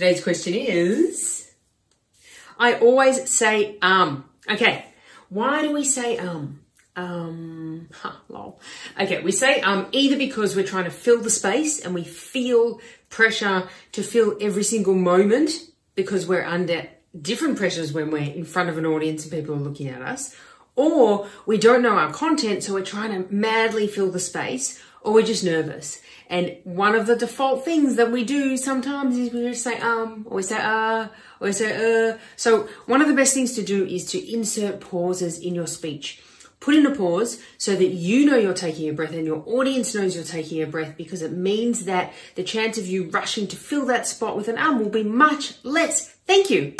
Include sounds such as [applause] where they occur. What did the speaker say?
Today's question is I always say um. Okay, why do we say um? Um, huh, [laughs] lol. Okay, we say um either because we're trying to fill the space and we feel pressure to fill every single moment because we're under different pressures when we're in front of an audience and people are looking at us, or we don't know our content, so we're trying to madly fill the space, or we're just nervous. And one of the default things that we do sometimes is we just say um, or we say uh, or we say uh. So one of the best things to do is to insert pauses in your speech. Put in a pause so that you know you're taking a breath and your audience knows you're taking a breath because it means that the chance of you rushing to fill that spot with an um will be much less. Thank you.